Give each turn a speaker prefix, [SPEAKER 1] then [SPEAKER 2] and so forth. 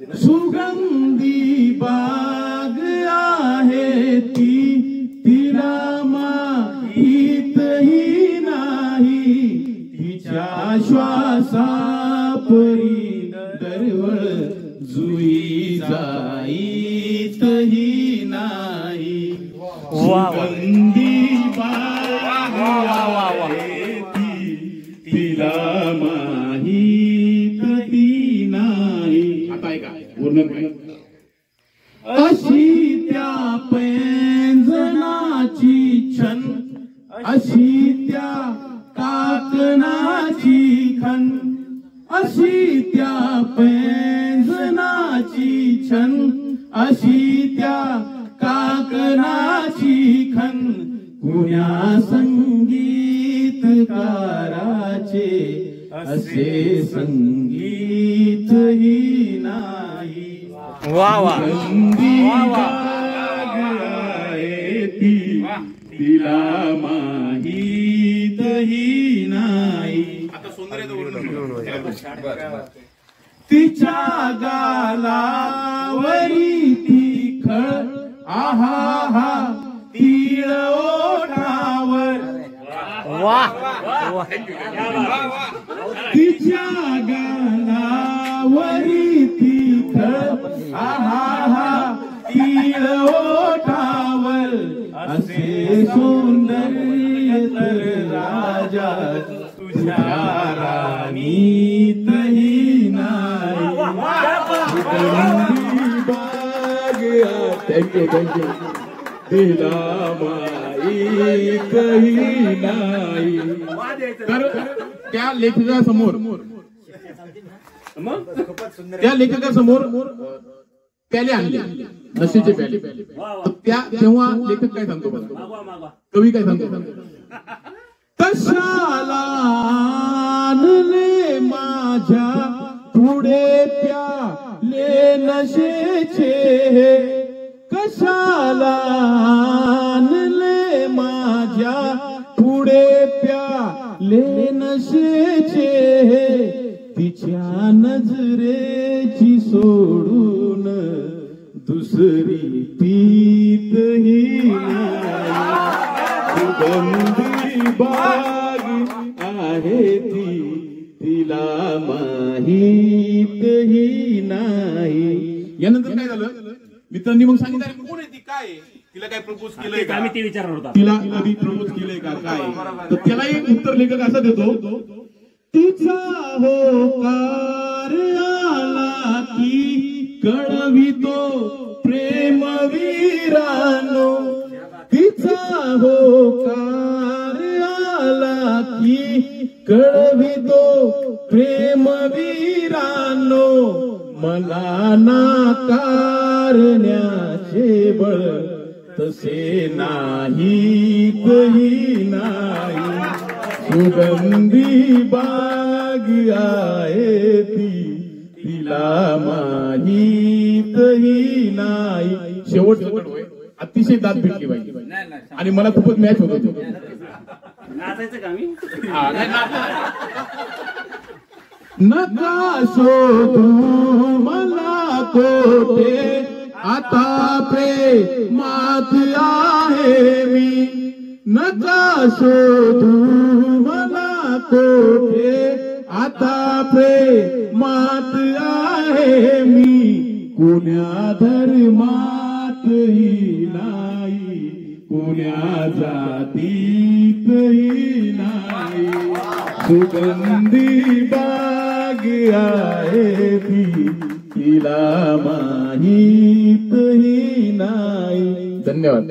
[SPEAKER 1] सुगंधी बाग आहे ती. तिला माहीतही नाही. तिच्या श्वासापरी दरवळ जुई जाईतही नाही. सुगंधी बाग आहे ती. तिला माहीत अशी त्या पैंजनाची छन अशी त्या काकणाची खन अशी त्या पैंजनाची छन अशी त्या काकणाची खन. कुण्या संगीतकाराचे असे संगीत
[SPEAKER 2] वा वा.
[SPEAKER 1] तिला माहीतही नाही तिच्या गालावरी ती खळ आहा हा तीळ ओठावर.
[SPEAKER 2] वा.
[SPEAKER 1] तिच्या गालावरी तर राजा तुझ्या राणीतही नाही थँक्यू थँक्यू तिला माहीतही नाही तर त्या लेखकासमोर त्या लेखकासमोर प्याले आणले. नशेचे प्याले त्या तेव्हा लेखक काय सांगतो बघा कवी काय सांगतो कशाला माझ्या पुढे प्याले नशेचे कशाला माझ्या पुढे प्याले नशेचे तिच्या नजरेची नाही सुगंधी बाग आहे ती. तिला माहीतही नाही. यानंतर काय झालं? मित्रांनी मग सांगितलं "अरे कोण आहे ती? काय आहे? तिला काय प्रपोज केलंय का?
[SPEAKER 2] आम्ही ते विचारणार होता
[SPEAKER 1] तिला कधी प्रपोज केलंय का? काय तर त्यालाही उत्तर लेखक असा देतो तिचा होकार आला की कळवितो प्रेमवीरानो तिचा होकार आला की कळवितो प्रेमवीरानो मला नाकारण्याचे बळ तसे नाहीतही नाही. सुगंधी बाग आहे ती. तिला माहीतही नाही. शेवट अतिशय दात भेटली पाहिजे आणि मला खूपच मॅच होत होती.
[SPEAKER 2] नाचायचं का मी
[SPEAKER 1] हा, नाही, नाही. नका शोधू मला कोठे. आता प्रेमात आहे मी. नका शोधू मला कोठे. आता प्रेमात आहे मी. कुण्या धर्मातही नाही कुण्या जातीतही नाही. सुगंधी बाग आहे ती तिला माहीतही नाही. धन्यवाद.